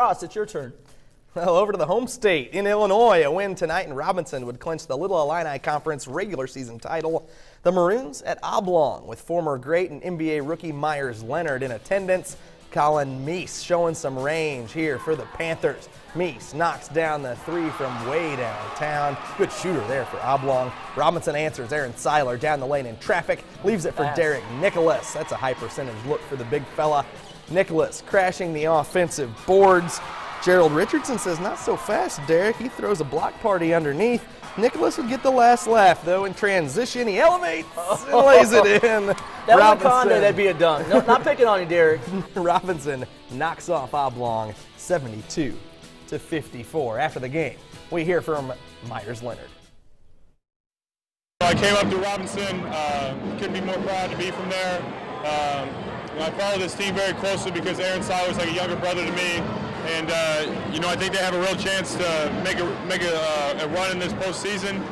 Ross, it's your turn. Well, over to the home state in Illinois. A win tonight in Robinson would clinch the Little Illini Conference regular season title. The Maroons at Oblong with former great and NBA rookie Meyers Leonard in attendance. Colin Meese showing some range here for the Panthers. Meese knocks down the three from way downtown. Good shooter there for Oblong. Robinson answers Aaron Seiler down the lane in traffic. Leaves it for Pass. Derek Nicholas. That's a high percentage look for the big fella. Nicholas crashing the offensive boards. Gerald Richardson says, not so fast, Derek. He throws a block party underneath. Nicholas would get the last laugh, though, in transition. He elevates and lays it in. That was a Conde, that'd be a dunk. No, not picking on you, Derek. Robinson knocks off Oblong 72 to 54. After the game, we hear from Meyers Leonard. I came up to Robinson. Uh, couldn't be more proud to be from there. Um, I follow this team very closely because Aaron Seiler is like a younger brother to me, and uh, you know I think they have a real chance to make a make a, uh, a run in this postseason.